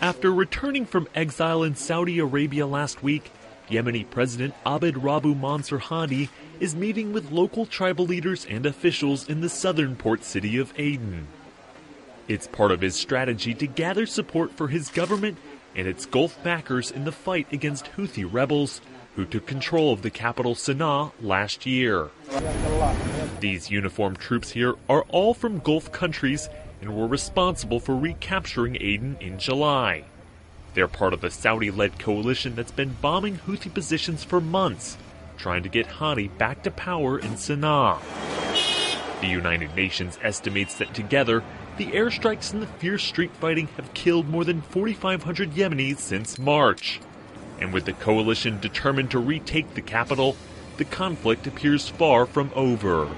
After returning from exile in Saudi Arabia last week, Yemeni President Abd Rabu Mansur Hadi is meeting with local tribal leaders and officials in the southern port city of Aden. It's part of his strategy to gather support for his government and its Gulf backers in the fight against Houthi rebels who took control of the capital Sana'a last year. These uniformed troops here are all from Gulf countries and were responsible for recapturing Aden in July. They're part of a Saudi led coalition that's been bombing Houthi positions for months, trying to get Hadi back to power in Sana'a. The United Nations estimates that together, the airstrikes and the fierce street fighting have killed more than 4,500 Yemenis since March. And with the coalition determined to retake the capital, the conflict appears far from over.